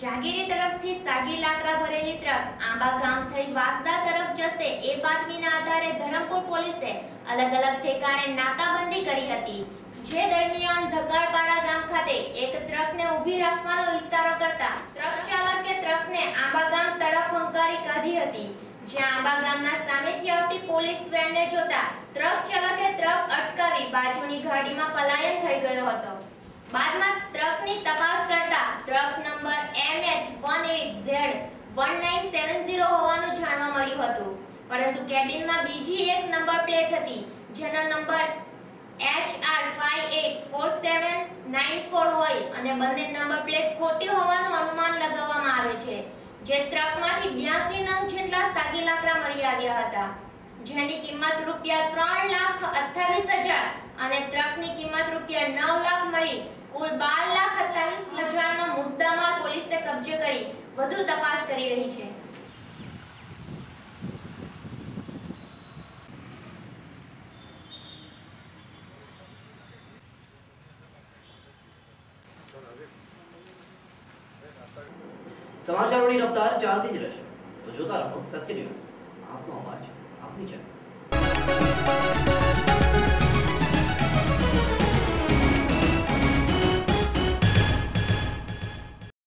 જાગીરી તરફથી સાગી લાકડા ભરેલી ટ્રક આંબા ગામ થઈ વાસદા તરફ જશે એ બાતમીના આધારે ધરમપુર પોલીસે અલગ અલગ ઠેકાણે નાકાબંધી કરી હતી. જે દરમિયાન ધકાળપાડા ગામ ખાતે એક ટ્રકને ઊભી રાખવાનો ઈશારો કરતા ટ્રક ચાલકે ટ્રકને આંબા ગામ તરફ હંકારી કાઢી હતી. જ્યાં આંબા ગામના સામેથી આવતી પોલીસ વેનને જોતા ટ્રક ચાલકે ટ્રક અટકાવી બાજુની ગાડીમાં પલાયન થઈ ગયો હતો. બાદમાં ટ્રકની તપાસ કરતા ટ્રક નંબર MH18Z1970 હોવાનું જાણવા મળ્યું હતું. પરંતુ કેબિનમાં બીજી એક નંબર પ્લેટ હતી, જેનો નંબર HR584794 હોય અને બંને નંબર પ્લેટ ખોટી હોવાનું અનુમાન લગાવવામાં આવે છે, જે ટ્રકમાંથી 82 નંગ જેટલા સાગી લાકડા મળી આવ્યા હતા. જેની કિંમત રૂપિયા ત્રણ લાખ અઠ્ઠાવીસ હજાર અને ટ્રકની કિંમત રૂપિયા નવ લાખ મળી કુલ બાર લાખ અઠ્ઠાવીસ હજારનો મુદ્દામાલ પોલીસે કબજે કરી વધુ તપાસ કરી રહી છે. સમાચારોની રફતાર ચાલતી જ રહેશે. તો જોતા રહો સત્ય ન્યૂઝ. આપનો અવાજ આપની ચેનલ